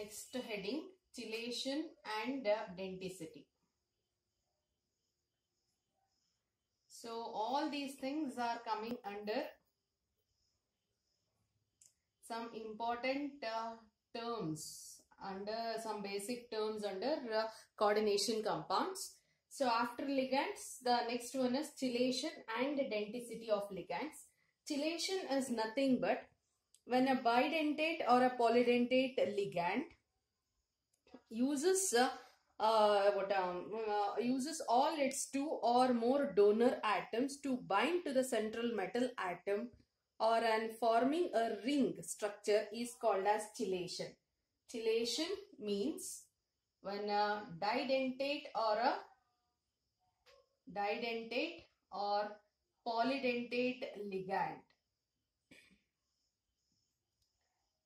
Next heading, chelation and uh, denticity. So all these things are coming under some important uh, terms under some basic terms under uh, coordination compounds. So after ligands, the next one is chelation and denticity of ligands. Chelation is nothing but when a bidentate or a polydentate ligand uses uh, what um, uh, uses all its two or more donor atoms to bind to the central metal atom or and forming a ring structure is called as chelation. Chelation means when a didentate or a didentate or polydentate ligand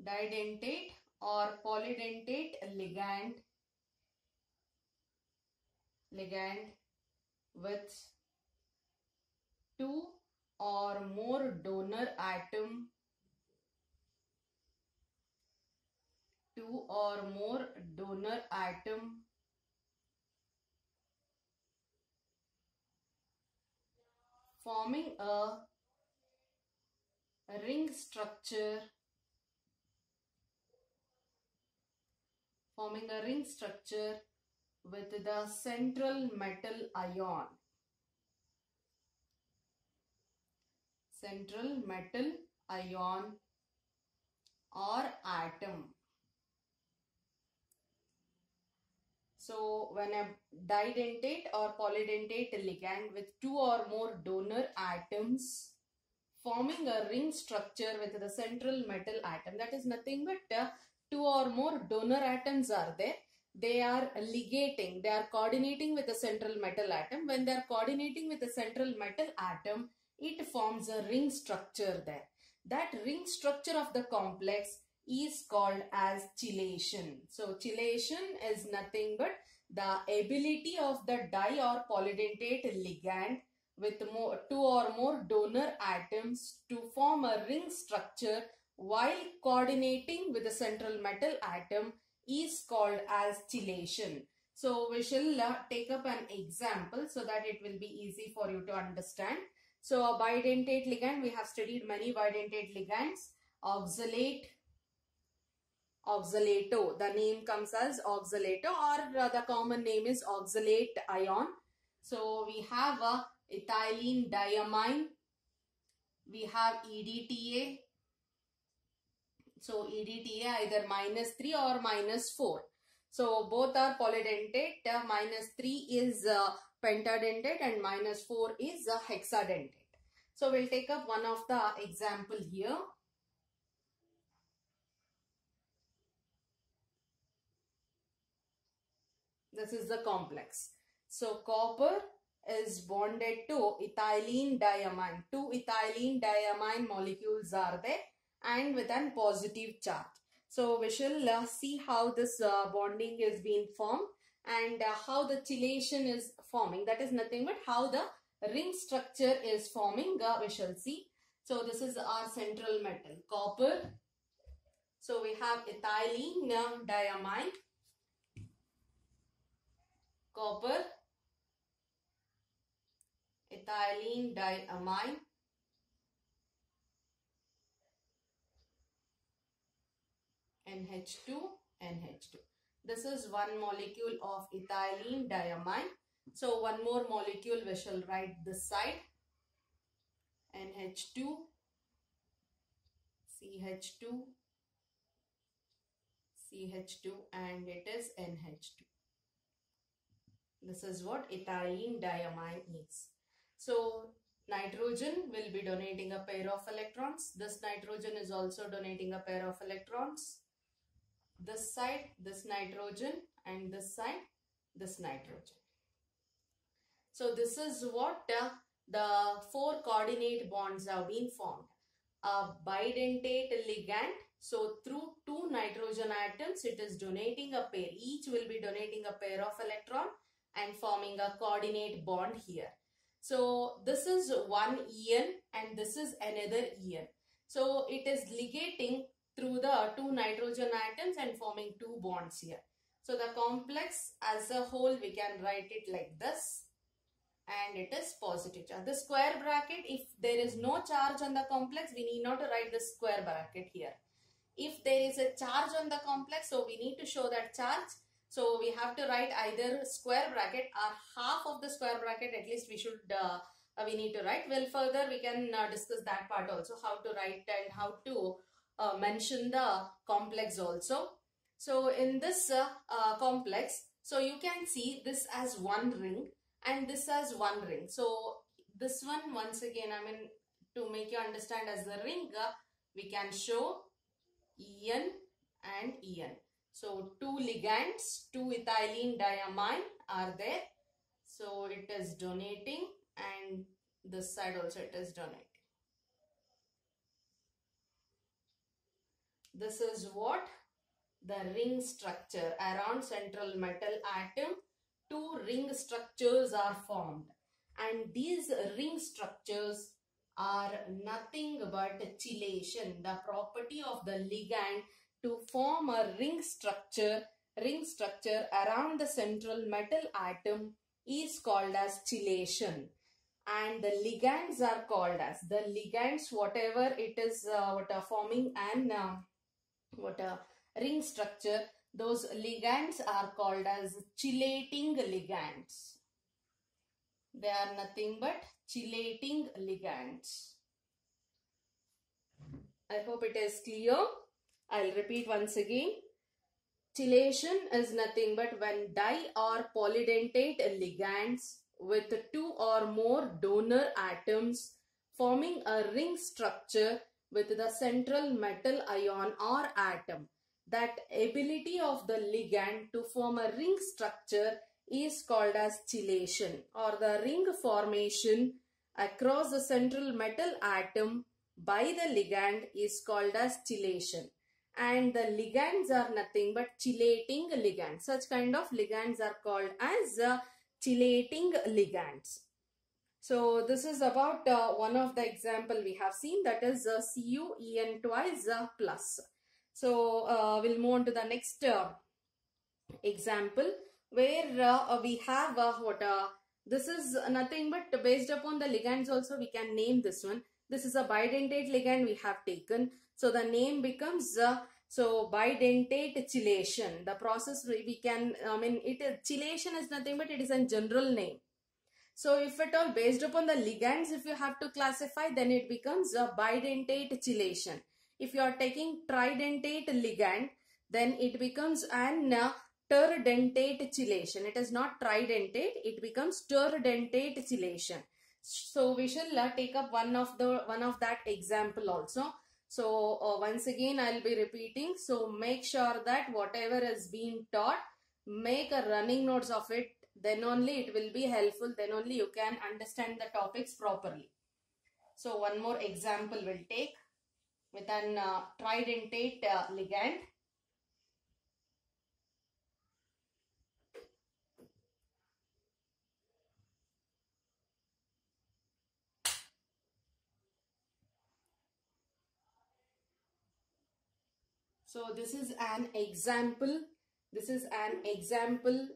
didentate और polydentate ligand ligand with two और more donor atom two और more donor atom forming a ring structure forming a ring structure with the central metal ion. Central metal ion or atom. So when a didentate or polydentate ligand with two or more donor atoms forming a ring structure with the central metal atom that is nothing but two or more donor atoms are there. They are ligating, they are coordinating with the central metal atom. When they are coordinating with the central metal atom, it forms a ring structure there. That ring structure of the complex is called as chelation. So chelation is nothing but the ability of the di or polydentate ligand with more, two or more donor atoms to form a ring structure while coordinating with the central metal atom is called as chelation. So we shall uh, take up an example so that it will be easy for you to understand. So a bidentate ligand, we have studied many bidentate ligands, oxalate, oxalato. The name comes as oxalato or uh, the common name is oxalate ion. So we have a ethylene diamine. We have EDTA. So EDTA either minus 3 or minus 4. So both are polydentate. Uh, minus 3 is uh, pentadentate and minus 4 is uh, hexadentate. So we'll take up one of the example here. This is the complex. So copper is bonded to ethylene diamine. Two ethylene diamine molecules are there and with an positive charge. So we shall uh, see how this uh, bonding is being formed and uh, how the chelation is forming. That is nothing but how the ring structure is forming. Uh, we shall see. So this is our central metal, copper. So we have ethylene uh, diamine copper, ethylene diamine, NH2, NH2. This is one molecule of ethylene diamine. So one more molecule we shall write this side. NH2, CH2, CH2 and it is NH2. This is what ethylene diamine is. So nitrogen will be donating a pair of electrons. This nitrogen is also donating a pair of electrons. This side, this nitrogen and this side, this nitrogen. So this is what uh, the four coordinate bonds have been formed. A bidentate ligand. So through two nitrogen atoms, it is donating a pair. Each will be donating a pair of electron and forming a coordinate bond here. So this is one EN and this is another EN. So it is ligating through the two nitrogen atoms and forming two bonds here. So the complex as a whole we can write it like this and it is positive charge. The square bracket if there is no charge on the complex we need not to write the square bracket here. If there is a charge on the complex so we need to show that charge so we have to write either square bracket or half of the square bracket at least we should uh, we need to write. Well further we can uh, discuss that part also how to write and how to uh, mention the complex also. So in this uh, uh, complex, so you can see this as one ring and this as one ring. So this one once again, I mean to make you understand as the ring, uh, we can show En and En. So two ligands, two ethylene diamine are there. So it is donating and this side also it is donating. This is what the ring structure around central metal atom two ring structures are formed. And these ring structures are nothing but chelation the property of the ligand to form a ring structure. Ring structure around the central metal atom is called as chelation. And the ligands are called as the ligands whatever it is uh, what are forming and uh, what a ring structure. Those ligands are called as chelating ligands. They are nothing but chelating ligands. I hope it is clear. I'll repeat once again. Chelation is nothing but when di or polydentate ligands with two or more donor atoms forming a ring structure with the central metal ion or atom. That ability of the ligand to form a ring structure is called as chelation or the ring formation across the central metal atom by the ligand is called as chelation and the ligands are nothing but chelating ligands. Such kind of ligands are called as uh, chelating ligands. So this is about uh, one of the example we have seen that is uh, CuEn twice uh, plus. So uh, we'll move on to the next uh, example where uh, we have uh, what this is nothing but based upon the ligands also we can name this one. This is a bidentate ligand we have taken. So the name becomes so bidentate chelation. The process we can I mean it chelation is nothing but it is a general name so if at all based upon the ligands, if you have to classify, then it becomes a bidentate chelation. If you are taking tridentate ligand, then it becomes an uh, terdentate chelation. It is not tridentate, it becomes terdentate chelation. So we shall uh, take up one of the one of that example also. So uh, once again I'll be repeating. So make sure that whatever is being taught, make a running notes of it then only it will be helpful then only you can understand the topics properly so one more example we'll take with an uh, tridentate uh, ligand So this is an example. This is an example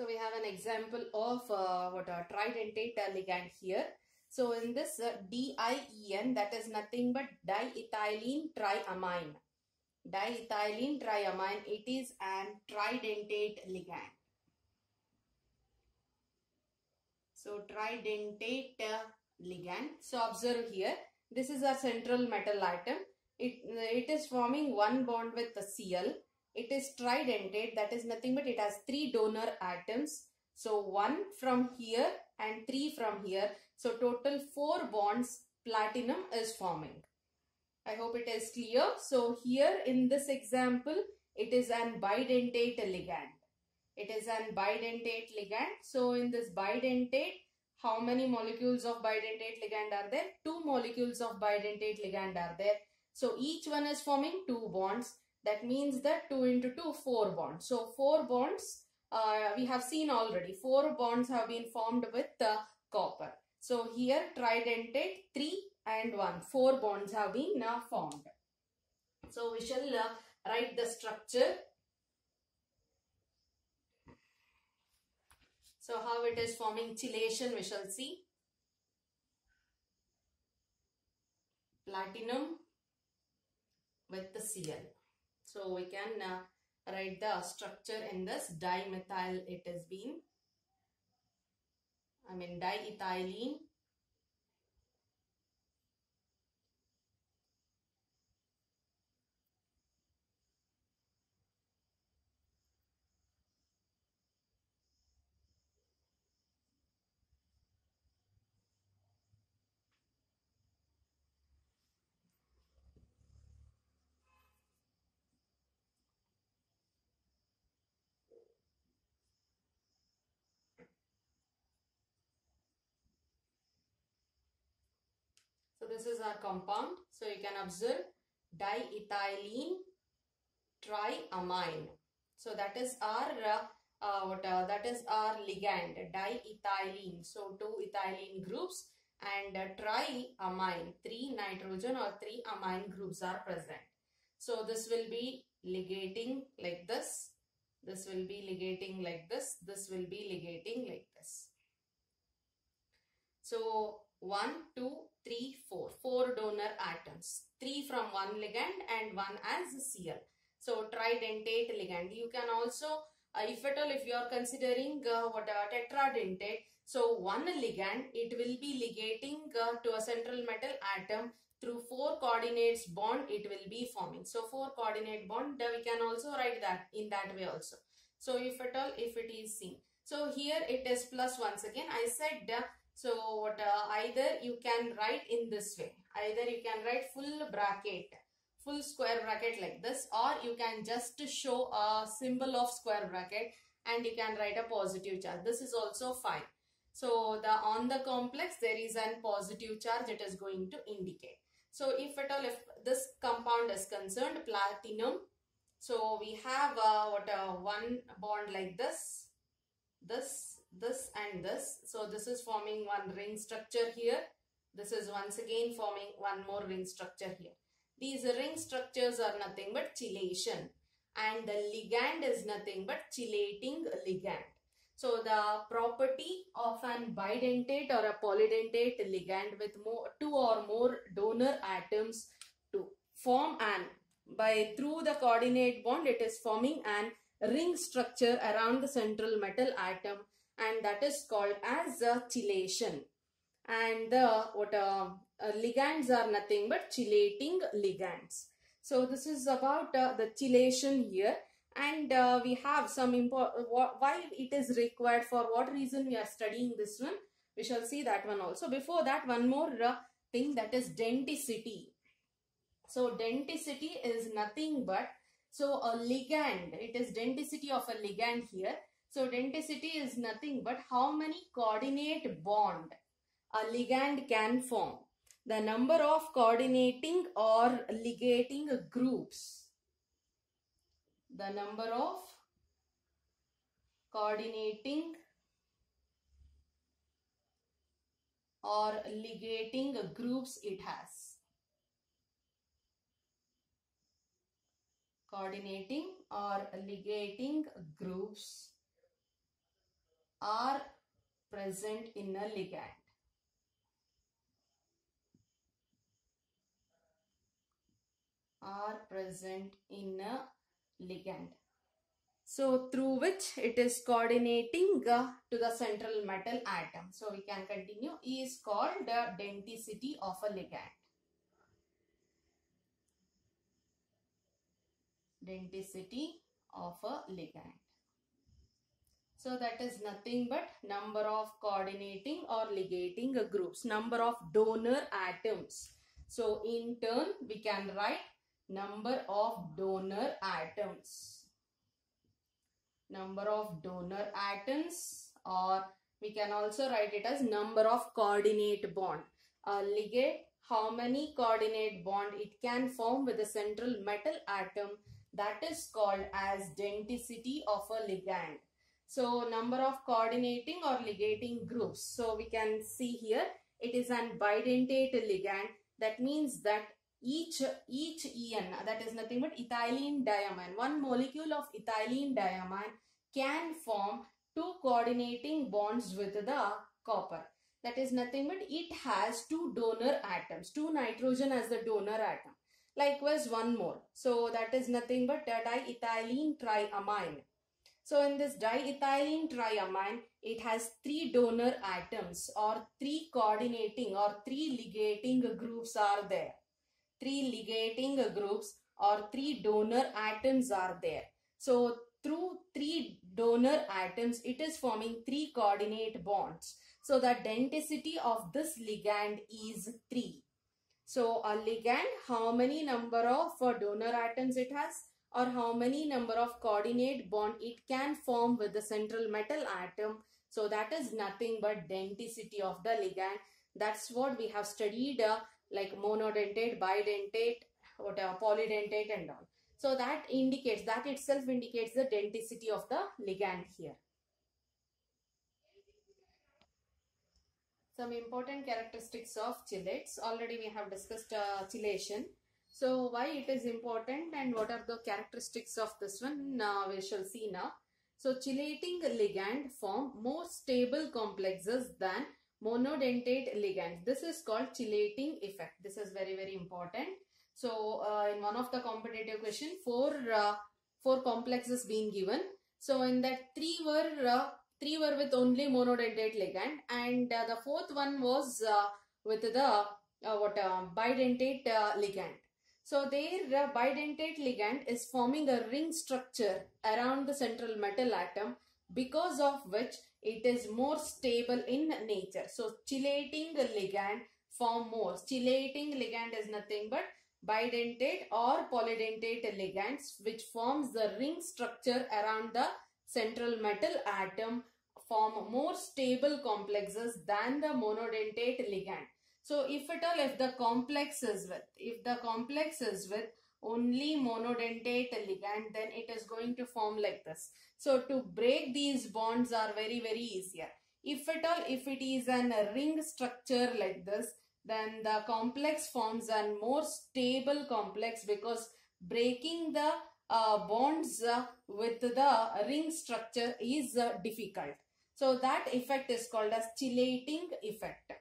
so we have an example of uh, what a tridentate ligand here. So in this uh, DIEN that is nothing but diethylene triamine. Diethylene triamine it is an tridentate ligand. So tridentate uh, ligand. So observe here this is a central metal atom. It, it is forming one bond with the Cl it is tridentate that is nothing but it has three donor atoms. So one from here and three from here. So total four bonds platinum is forming. I hope it is clear. So here in this example it is an bidentate ligand. It is an bidentate ligand. So in this bidentate how many molecules of bidentate ligand are there? Two molecules of bidentate ligand are there. So each one is forming two bonds. That means that 2 into 2, 4 bonds. So 4 bonds uh, we have seen already. 4 bonds have been formed with uh, copper. So here tridentate 3 and 1. 4 bonds have been uh, formed. So we shall uh, write the structure. So how it is forming chelation we shall see. Platinum with the Cl. So we can uh, write the structure in this dimethyl it has been. I mean diethylene Is our compound. So you can observe diethylene triamine. So that is our uh, uh, what uh, that is our ligand diethylene. So two ethylene groups and uh, triamine three nitrogen or three amine groups are present. So this will be ligating like this. This will be ligating like this. This will be ligating like this. So 1, 2, 3, 4. 4 donor atoms. 3 from one ligand and 1 as Cl. So tridentate ligand. You can also, uh, if at all, if you are considering uh, what a tetradentate, so one ligand, it will be ligating uh, to a central metal atom through 4 coordinates bond, it will be forming. So 4 coordinate bond, uh, we can also write that in that way also. So if at all, if it is seen. So here it is plus once again. I said uh, so what uh, either you can write in this way. Either you can write full bracket, full square bracket like this or you can just show a symbol of square bracket and you can write a positive charge. This is also fine. So the on the complex there is an positive charge it is going to indicate. So if at all if this compound is concerned platinum so we have uh, what uh, one bond like this this this and this. So this is forming one ring structure here. This is once again forming one more ring structure here. These ring structures are nothing but chelation and the ligand is nothing but chelating ligand. So the property of an bidentate or a polydentate ligand with more, two or more donor atoms to form an by through the coordinate bond it is forming an ring structure around the central metal atom and that is called as a chelation. And the what uh, uh, ligands are nothing but chelating ligands. So this is about uh, the chelation here. And uh, we have some important why it is required for what reason we are studying this one? We shall see that one also. Before that one more uh, thing that is denticity so denticity is nothing but so a ligand. It is denticity of a ligand here so denticity is nothing but how many coordinate bond a ligand can form. The number of coordinating or ligating groups. The number of coordinating or ligating groups it has. Coordinating or ligating groups are present in a ligand. Are present in a ligand. So through which it is coordinating uh, to the central metal atom. So we can continue is called the denticity of a ligand. Denticity of a ligand. So that is nothing but number of coordinating or ligating groups, number of donor atoms. So in turn we can write number of donor atoms. Number of donor atoms or we can also write it as number of coordinate bond. A ligate, how many coordinate bond it can form with a central metal atom that is called as denticity of a ligand. So number of coordinating or ligating groups. So we can see here it is an bidentate ligand. That means that each each en that is nothing but ethylene diamine one molecule of ethylene diamine can form two coordinating bonds with the copper that is nothing but it has two donor atoms two nitrogen as the donor atom likewise one more so that is nothing but diethylene triamine so in this diethylene triamine it has three donor atoms or three coordinating or three ligating groups are there three ligating groups or three donor atoms are there. So through three donor atoms, it is forming three coordinate bonds. So the denticity of this ligand is 3. So a ligand, how many number of uh, donor atoms it has or how many number of coordinate bond it can form with the central metal atom. So that is nothing but denticity of the ligand. That's what we have studied uh, like monodentate, bidentate, whatever, polydentate and all. So that indicates, that itself indicates the denticity of the ligand here. Some important characteristics of chelates. Already we have discussed uh, chelation. So why it is important and what are the characteristics of this one uh, we shall see now. So chelating ligand form more stable complexes than monodentate ligands. This is called chelating effect. This is very, very important. So, uh, in one of the competitive question, four, uh, four complexes being given. So, in that three were, uh, three were with only monodentate ligand and uh, the fourth one was uh, with the, uh, what, bidentate ligand. So, their bidentate ligand is forming a ring structure around the central metal atom because of which it is more stable in nature. So chelating ligand form more. Chelating ligand is nothing but bidentate or polydentate ligands which forms the ring structure around the central metal atom form more stable complexes than the monodentate ligand. So if at all if the complex is with, if the complex is with only monodentate ligand then it is going to form like this. So to break these bonds are very very easier. If at all if it is an ring structure like this then the complex forms a more stable complex because breaking the uh, bonds uh, with the ring structure is uh, difficult. So that effect is called as chelating effect.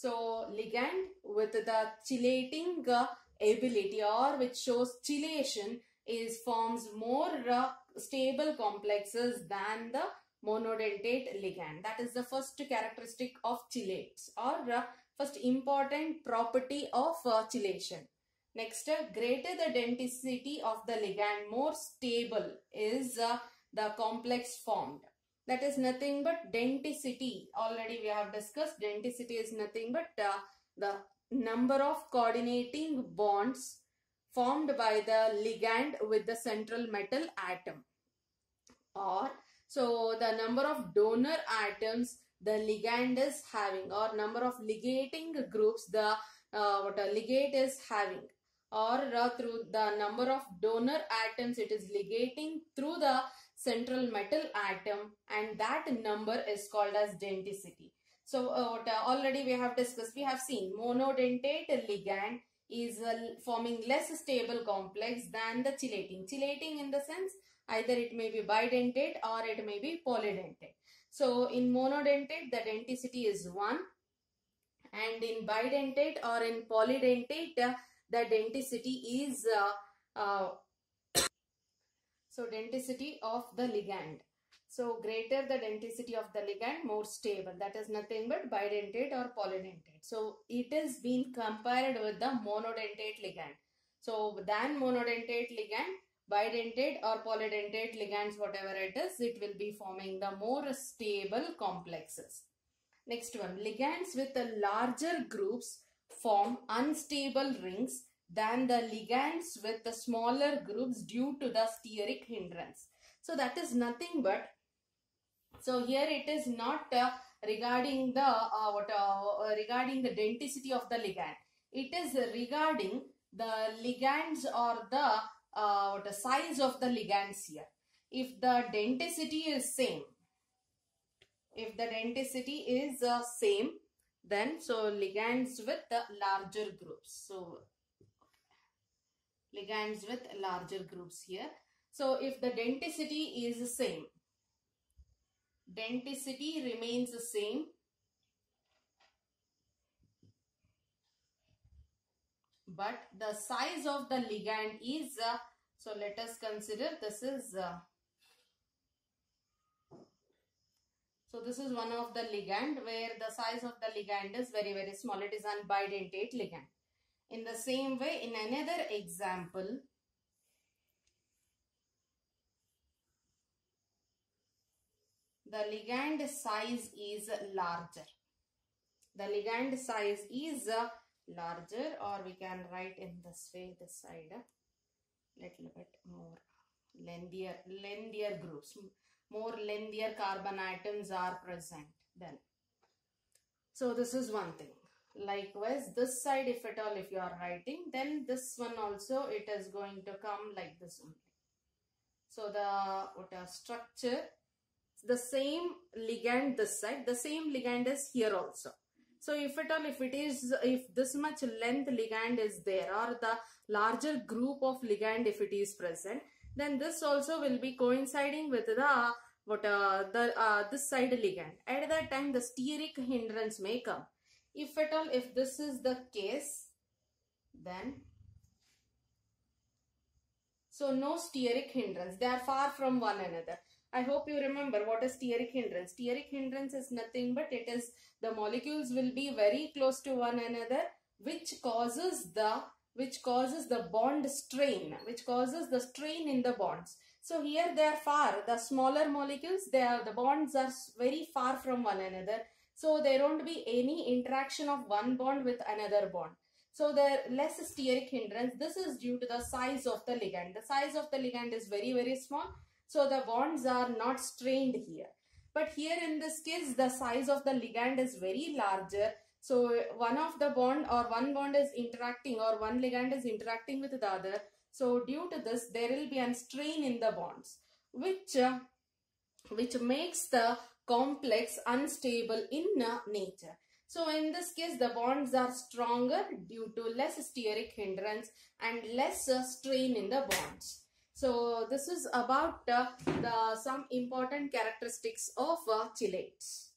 So ligand with the chelating uh, ability or which shows chelation is forms more uh, stable complexes than the monodentate ligand. That is the first characteristic of chelates or uh, first important property of chelation. Next, greater the denticity of the ligand, more stable is the complex formed. That is nothing but denticity. Already we have discussed denticity is nothing but uh, the number of coordinating bonds formed by the ligand with the central metal atom or so the number of donor atoms the ligand is having or number of ligating groups the uh, what a ligate is having or uh, through the number of donor atoms it is ligating through the central metal atom and that number is called as denticity so uh, uh, already we have discussed, we have seen monodentate ligand is uh, forming less stable complex than the chelating. Chelating in the sense either it may be bidentate or it may be polydentate. So in monodentate the denticity is 1 and in bidentate or in polydentate uh, the denticity is uh, uh, so denticity of the ligand so greater the denticity of the ligand, more stable. That is nothing but bidentate or polydentate. So it is being compared with the monodentate ligand. So than monodentate ligand, bidentate or polydentate ligands, whatever it is, it will be forming the more stable complexes. Next one, ligands with the larger groups form unstable rings than the ligands with the smaller groups due to the steric hindrance. So that is nothing but so here it is not uh, regarding the uh, what uh, regarding the denticity of the ligand. It is regarding the ligands or the uh, what the size of the ligands here. If the denticity is same, if the denticity is uh, same, then so ligands with the larger groups so ligands with larger groups here. So if the denticity is the same denticity remains the same but the size of the ligand is uh, so let us consider this is uh, so this is one of the ligand where the size of the ligand is very very small. It is an bidentate ligand in the same way in another example the ligand size is larger. The ligand size is larger or we can write in this way this side little bit more lengthier lengthier groups. More lengthier carbon atoms are present then. So this is one thing likewise this side if at all if you are writing then this one also it is going to come like this only so the what a structure the same ligand this side the same ligand is here also so if at all, if it is, if this much length ligand is there or the larger group of ligand if it is present, then this also will be coinciding with the what uh, the uh, this side ligand. At that time, the steric hindrance may come. If at all, if this is the case, then so no steric hindrance. They are far from one another. I hope you remember what is steric hindrance. Steric hindrance is nothing but it is the molecules will be very close to one another which causes the which causes the bond strain which causes the strain in the bonds. So here they are far the smaller molecules they are the bonds are very far from one another. So there won't be any interaction of one bond with another bond. So there less steric hindrance. This is due to the size of the ligand. The size of the ligand is very very small so the bonds are not strained here. But here in this case, the size of the ligand is very larger. So one of the bond or one bond is interacting or one ligand is interacting with the other. So due to this, there will be a strain in the bonds, which, uh, which makes the complex unstable in nature. So in this case, the bonds are stronger due to less steric hindrance and less uh, strain in the bonds. So this is about uh, the some important characteristics of uh, chelates.